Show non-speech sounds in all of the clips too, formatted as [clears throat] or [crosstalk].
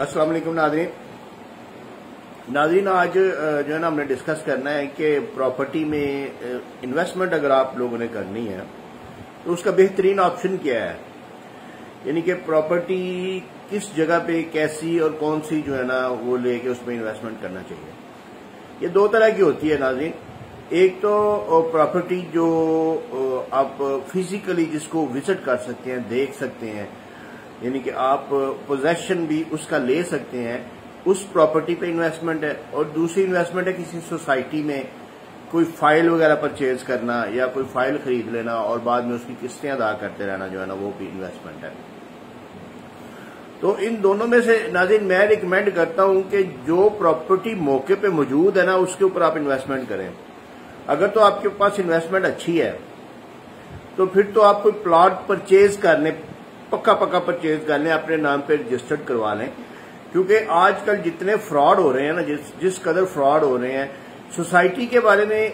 वालेकुम नाजरीन नाजरीन आज जो है ना, हमने डिस्कस करना है कि प्रॉपर्टी में इन्वेस्टमेंट अगर आप लोगों ने करनी है तो उसका बेहतरीन ऑप्शन क्या है? यानी कि प्रॉपर्टी किस जगह पे कैसी और कौन सी जो है ना, वो लेके उसमें इन्वेस्टमेंट करना चाहिए। ये दो तरह की होती है नाजरीन एक तो प्रॉपर्टी जो आप फिजिकली जिसको विज़िट कर सकते हैं, देख सकते हैं यानी कि आप पोजेशन भी उसका ले सकते हैं। उस प्रॉपर्टी पे इन्वेस्टमेंट है और दूसरी इन्वेस्टमेंट है किसी सोसाइटी में कोई फ़ाइल वगैरह परचेज करना या कोई फ़ाइल खरीद लेना और बाद में उसकी किस्तें अदा करते रहना जो है ना वो भी इन्वेस्टमेंट है। तो इन दोनों में से नाजिन, मैं रिकमेंड करता हूँ कि जो प्रॉपर्टी मौके पे मौजूद है ना, उसके ऊपर आप इन्वेस्टमेंट करें। अगर तो आपके पास इन्वेस्टमेंट अच्छी है तो फिर तो आप कोई प्लॉट परचेज करने पक्का पक्का परचेज कर लें, अपने नाम पे रजिस्टर्ड करवा लें। क्योंकि आजकल जितने फ्रॉड हो रहे हैं ना, जिस जिस कदर फ्रॉड हो रहे हैं सोसाइटी के बारे में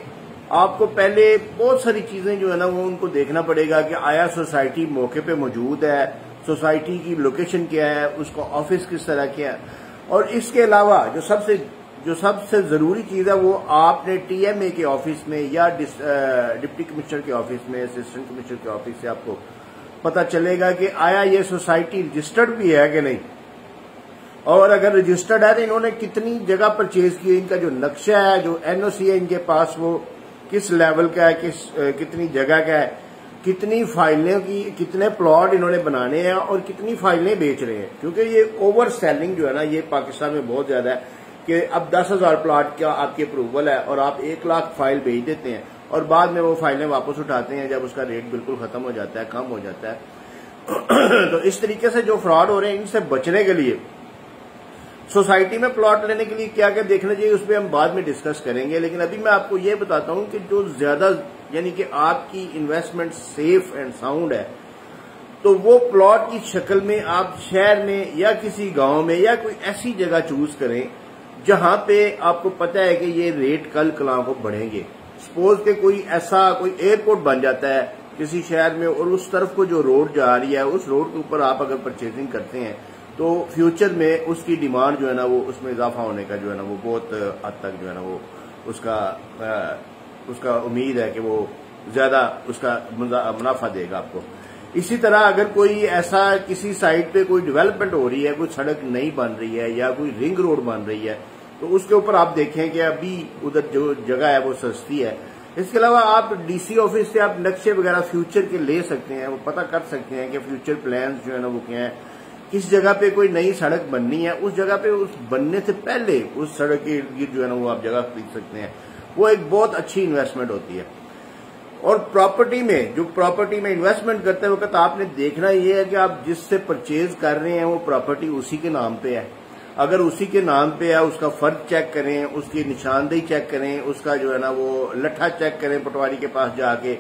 आपको पहले बहुत सारी चीज़ें जो है ना, वो उनको देखना पड़ेगा कि आया सोसाइटी मौके पे मौजूद है सोसाइटी की लोकेशन क्या है, उसका ऑफ़िस किस तरह का है। और इसके अलावा जो सबसे जो सबसे ज़रूरी चीज़ है, वो आपने टीएमए के ऑफ़िस में या डिप्टी कमिश्नर के ऑफ़िस में असिस्टेंट कमिश्नर के ऑफ़िस से आपको पता चलेगा कि आया ये सोसाइटी रजिस्टर्ड भी है कि नहीं। और अगर रजिस्टर्ड है तो इन्होंने कितनी जगह परचेज की इनका जो नक्शा है, जो एनओसी है इनके पास, वो किस लेवल का है, किस कितनी जगह का है, कितनी फाइलें की, कितने प्लॉट इन्होंने बनाने हैं और कितनी फाइलें बेच रहे हैं। क्योंकि ये ओवर सेलिंग जो है ना, ये पाकिस्तान में बहुत ज़्यादा है कि अब दस हज़ार प्लॉट का आपकी अप्रूवल है और आप एक लाख फ़ाइल भेज देते हैं। और बाद में वो फाइलें वापस उठाते हैं जब उसका रेट बिल्कुल खत्म हो जाता है, कम हो जाता है। [clears throat] तो इस तरीके से जो फ्रॉड हो रहे हैं, इनसे बचने के लिए सोसाइटी में प्लॉट लेने के लिए क्या क्या देखना चाहिए, उस पर हम बाद में डिस्कस करेंगे। लेकिन अभी मैं आपको ये बताता हूँ कि जो ज़्यादा, यानी कि आपकी इन्वेस्टमेंट सेफ़ एंड साउंड है तो वो प्लॉट की शक्ल में आप शहर में या किसी गाँव में या कोई ऐसी जगह चूज़ करें, जहाँ पे आपको पता है कि ये रेट कल कला को बढ़ेंगे। सपोज़ के कोई ऐसा कोई एयरपोर्ट बन जाता है किसी शहर में और उस तरफ़ को जो रोड जा रही है उस रोड के ऊपर आप अगर परचेजिंग करते हैं तो फ्यूचर में उसकी डिमांड जो है ना वो उसमें इजाफा होने का जो है ना वो बहुत हद तक जो है ना वो उसका आ, उसका उम्मीद है कि वो ज़्यादा उसका मुनाफा देगा आपको। इसी तरह अगर कोई ऐसा किसी साइड पे कोई डेवलपमेंट हो रही है कोई सड़क नहीं बन रही है या कोई रिंग रोड बन रही है तो उसके ऊपर आप देखें कि अभी उधर जो जगह है वो सस्ती है। इसके अलावा आप डीसी ऑफ़िस से आप नक्शे वगैरह फ्यूचर के ले सकते हैं, वो पता कर सकते हैं कि फ्यूचर प्लान जो है ना वो क्या है। किस जगह पे कोई नई सड़क बननी है, उस जगह पे उस बनने से पहले उस सड़क के गिर्द जो है ना वो आप जगह खरीद सकते हैं। वो एक बहुत अच्छी इन्वेस्टमेंट होती है। और प्रॉपर्टी में, जो प्रॉपर्टी में इन्वेस्टमेंट करते वक्त आपने देखना यह है कि आप जिससे परचेज कर रहे हैं वो प्रॉपर्टी उसी के नाम पे है। अगर उसी के नाम पे है, उसका फ़र्ज़ चेक करें, उसकी निशानदेही चेक करें, उसका जो है ना वो लट्ठा चेक करें पटवारी के पास जाके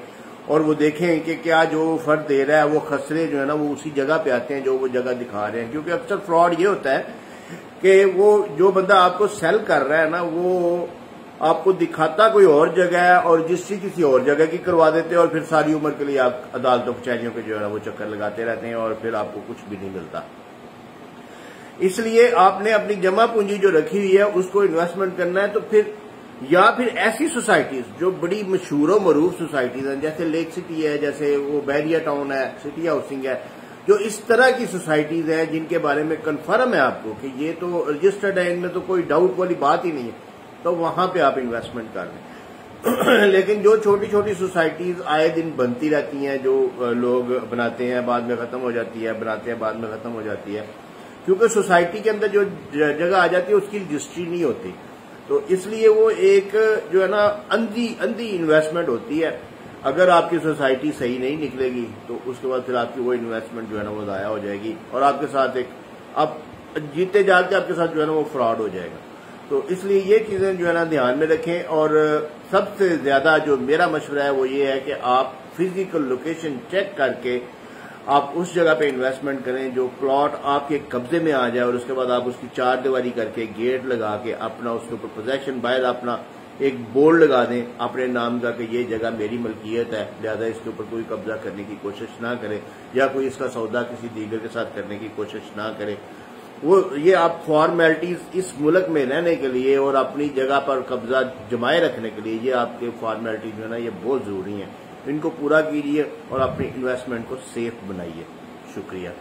और वो देखें कि क्या जो फ़र्ज़ दे रहा है, वो खसरे जो है ना वो उसी जगह पे आते हैं जो वो जगह दिखा रहे हैं। क्योंकि अक्सर फ्रॉड ये होता है कि वो जो बंदा आपको सेल कर रहा है ना, वो आपको दिखाता कोई और जगह है और जिससे किसी और जगह की करवा देते हैं और फिर सारी उम्र के लिए आप अदालतों, कचहरियों के जो है वो चक्कर लगाते रहते हैं और फिर आपको कुछ भी नहीं मिलता। इसलिए आपने अपनी जमा पूंजी जो रखी हुई है, उसको इन्वेस्टमेंट करना है तो फिर, या फिर ऐसी सोसाइटीज जो बड़ी मशहूर और मरूफ सोसाइटीज हैं, जैसे लेक सिटी है, जैसे वो बैरिया टाउन है सिटी हाउसिंग है, जो इस तरह की सोसाइटीज हैं, जिनके बारे में कन्फर्म है आपको कि ये तो रजिस्टर्ड है, इनमें तो कोई डाउट वाली बात ही नहीं है तो वहाँ पे आप इन्वेस्टमेंट कर लें [clears throat] लेकिन जो छोटी छोटी सोसाइटीज आए दिन बनती रहती हैं, जो लोग बनाते हैं, बाद में खत्म हो जाती है, बनाते हैं, बाद में खत्म हो जाती है क्योंकि सोसाइटी के अंदर जो जगह आ जाती है, उसकी रजिस्ट्री नहीं होती। तो इसलिए वो एक, जो है ना, अंधी अंधी इन्वेस्टमेंट होती है। अगर आपकी सोसाइटी सही नहीं निकलेगी तो उसके बाद फिर आपकी वो इन्वेस्टमेंट जो है ना, वो जाया हो जाएगी। और आपके साथ एक, आप जीते जाते आपके साथ जो है ना, वो फ्रॉड हो जाएगा। तो इसलिए ये चीज़ें जो है ना, ध्यान में रखें। और सबसे ज़्यादा जो मेरा मशवरा है, वो ये है कि आप फ़िज़िकल लोकेशन चेक करके आप उस जगह पे इन्वेस्टमेंट करें जो प्लॉट आपके कब्जे में आ जाए और उसके बाद आप उसकी चार दीवारी करके गेट लगा के अपना उसके ऊपर प्रोजेक्शन बाहर अपना एक बोर्ड लगा दें, अपने नाम का कि ये जगह मेरी मलकियत है ज़्यादा इसके ऊपर कोई कब्जा करने की कोशिश ना करें या कोई इसका सौदा किसी दीगर के साथ करने की कोशिश ना करें। वो, ये आप फॉर्मेलिटीज इस मुल्क में रहने के लिए और अपनी जगह पर कब्जा जमाए रखने के लिए ये आपके फॉर्मेलिटीज जो है ना, ये बहुत ज़रूरी है। इनको पूरा कीजिए और अपने इन्वेस्टमेंट को सेफ़ बनाइए। शुक्रिया।